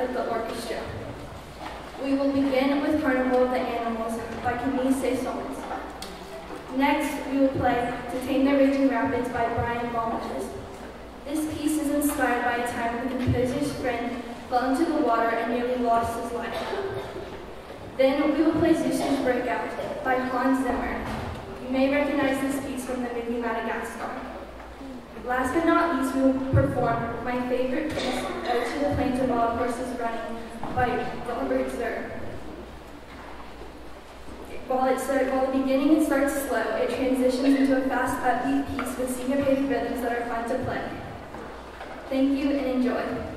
of the orchestra. We will begin with Carnival of the Animals by Camille Saint-Saëns. Next, we will play To Tame the Raging Rapids by Brian Balmages. This piece is inspired by a time when the composer's friend fell into the water and nearly lost his life. Then we will play Zoosters Breakout by Hans Zimmer. You may recognize this piece from the movie Madagascar. Last but not least, we will perform my favorite piece, Ode to the Plains of Wild Horses Running by Robert Zer. While, it start, uh, while the beginning starts slow, it transitions into a fast, upbeat piece with syncopated rhythms that are fun to play. Thank you and enjoy.